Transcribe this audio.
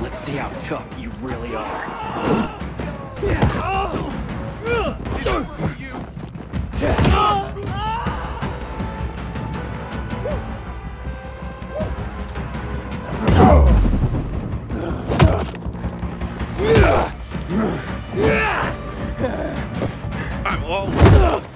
Let's see how tough you really are. time. Oh.